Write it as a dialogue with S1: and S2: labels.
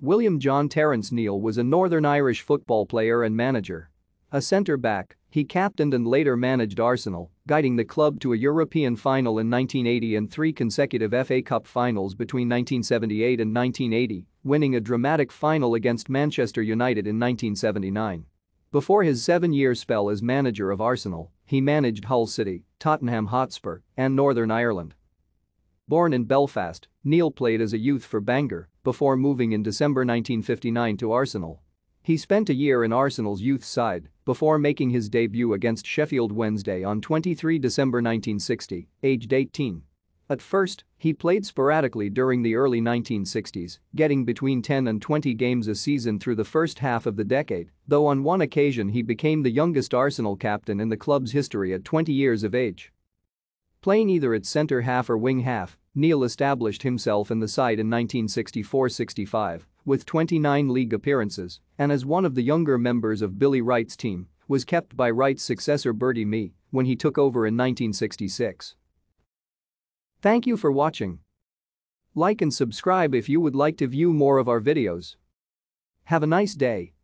S1: William John Terence Neill was a Northern Irish football player and manager. A centre-back, he captained and later managed Arsenal, guiding the club to a European final in 1980 and three consecutive FA Cup finals between 1978 and 1980, winning a dramatic final against Manchester United in 1979. Before his seven-year spell as manager of Arsenal, he managed Hull City, Tottenham Hotspur, and Northern Ireland. Born in Belfast, Neill played as a youth for Bangor before moving in December 1959 to Arsenal. He spent a year in Arsenal's youth side before making his debut against Sheffield Wednesday on 23 December 1960, aged 18. At first, he played sporadically during the early 1960s, getting between 10 and 20 games a season through the first half of the decade, though on one occasion he became the youngest Arsenal captain in the club's history at 20 years of age. Playing either at centre half or wing half, Neill established himself in the side in 1964-65 with 29 league appearances and as one of the younger members of Billy Wright's team was kept by Wright's successor Bertie Mee when he took over in 1966. Thank you for watching. Like and subscribe if you would like to view more of our videos. Have a nice day.